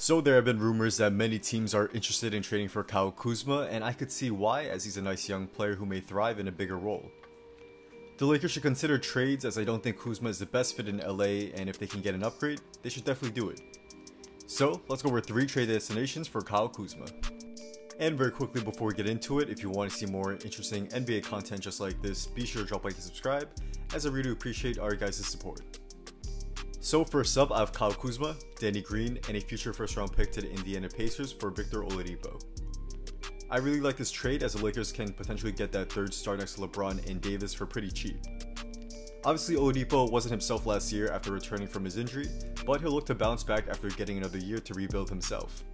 So there have been rumors that many teams are interested in trading for Kyle Kuzma, and I could see why as he's a nice young player who may thrive in a bigger role. The Lakers should consider trades as I don't think Kuzma is the best fit in LA and if they can get an upgrade, they should definitely do it. So let's go over 3 trade destinations for Kyle Kuzma. And very quickly before we get into it, if you want to see more interesting NBA content just like this, be sure to drop like and subscribe, as I really appreciate our guys' support. So first up, I have Kyle Kuzma, Danny Green, and a future first round pick to the Indiana Pacers for Victor Oladipo. I really like this trade as the Lakers can potentially get that third star next to LeBron and Davis for pretty cheap. Obviously Oladipo wasn't himself last year after returning from his injury, but he'll look to bounce back after getting another year to rebuild himself.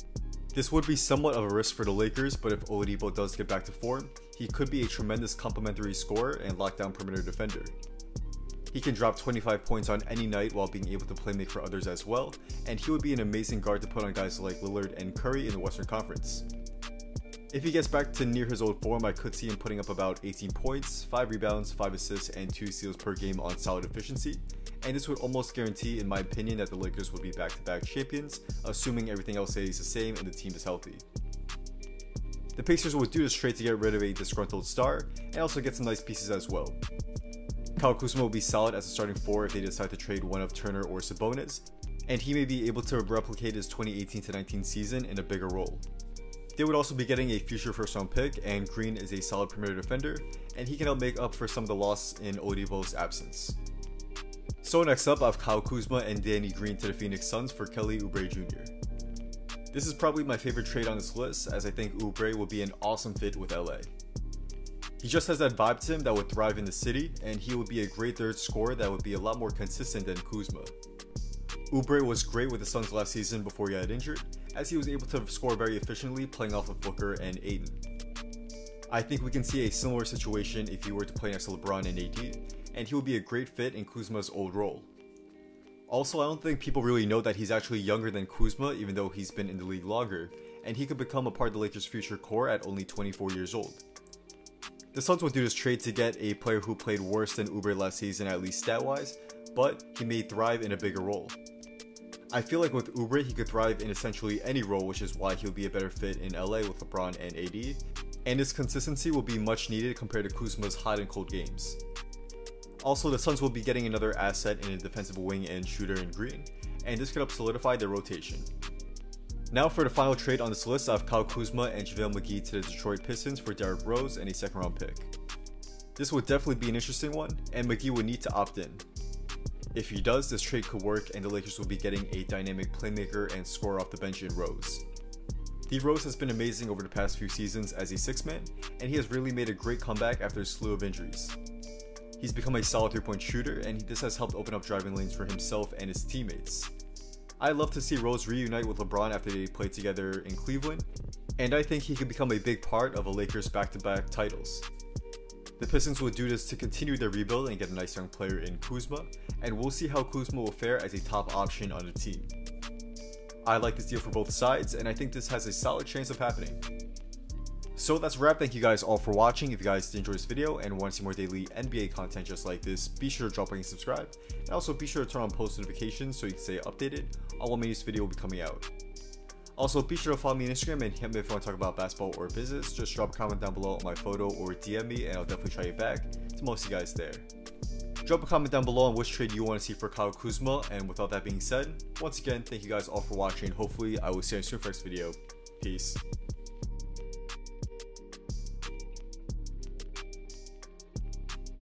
This would be somewhat of a risk for the Lakers, but if Oladipo does get back to form, he could be a tremendous complementary scorer and lockdown perimeter defender. He can drop 25 points on any night while being able to playmake for others as well, and he would be an amazing guard to put on guys like Lillard and Curry in the Western Conference. If he gets back to near his old form, I could see him putting up about 18 points, 5 rebounds, 5 assists, and 2 steals per game on solid efficiency, and this would almost guarantee, in my opinion, that the Lakers would be back to back champions, assuming everything else stays the same and the team is healthy. The Pacers would do this trade to get rid of a disgruntled star and also get some nice pieces as well. Kyle Kuzma will be solid as a starting four if they decide to trade one of Turner or Sabonis, and he may be able to replicate his 2018-19 season in a bigger role. They would also be getting a future first round pick, and Green is a solid perimeter defender, and he can help make up for some of the loss in Oladipo's absence. So next up, I have Kyle Kuzma and Danny Green to the Phoenix Suns for Kelly Oubre Jr. This is probably my favorite trade on this list, as I think Oubre will be an awesome fit with LA. He just has that vibe to him that would thrive in the city, and he would be a great third scorer that would be a lot more consistent than Kuzma. Oubre was great with the Suns last season before he got injured, as he was able to score very efficiently playing off of Booker and Ayton. I think we can see a similar situation if he were to play next to LeBron and AD, and he would be a great fit in Kuzma's old role. Also, I don't think people really know that he's actually younger than Kuzma even though he's been in the league longer, and he could become a part of the Lakers' future core at only 24 years old. The Suns would do this trade to get a player who played worse than Oubre last season, at least stat wise, but he may thrive in a bigger role. I feel like with Oubre, he could thrive in essentially any role, which is why he'll be a better fit in LA with LeBron and AD, and his consistency will be much needed compared to Kuzma's hot and cold games. Also, the Suns will be getting another asset in a defensive wing and shooter in Green, and this could help solidify their rotation. Now for the final trade on this list, I have Kyle Kuzma and JaVale McGee to the Detroit Pistons for Derrick Rose and a second round pick. This would definitely be an interesting one, and McGee would need to opt in. If he does, this trade could work and the Lakers will be getting a dynamic playmaker and scorer off the bench in Rose. D Rose has been amazing over the past few seasons as a six man, and he has really made a great comeback after a slew of injuries. He's become a solid three point shooter, and this has helped open up driving lanes for himself and his teammates. I love to see Rose reunite with LeBron after they played together in Cleveland, and I think he could become a big part of a Lakers back-to-back titles. The Pistons will do this to continue their rebuild and get a nice young player in Kuzma, and we'll see how Kuzma will fare as a top option on the team. I like this deal for both sides, and I think this has a solid chance of happening. So that's wrap. Thank you guys all for watching. If you guys did enjoy this video and want to see more daily NBA content just like this, be sure to drop a like and subscribe. And also be sure to turn on post notifications so you can stay updated on when my next video will be coming out. Also, be sure to follow me on Instagram and hit me if you want to talk about basketball or business. Just drop a comment down below on my photo or DM me and I'll definitely try get back to most of you guys there. Drop a comment down below on which trade you want to see for Kyle Kuzma. And with all that being said, once again, thank you guys all for watching. Hopefully, I will see you soon for next video. Peace.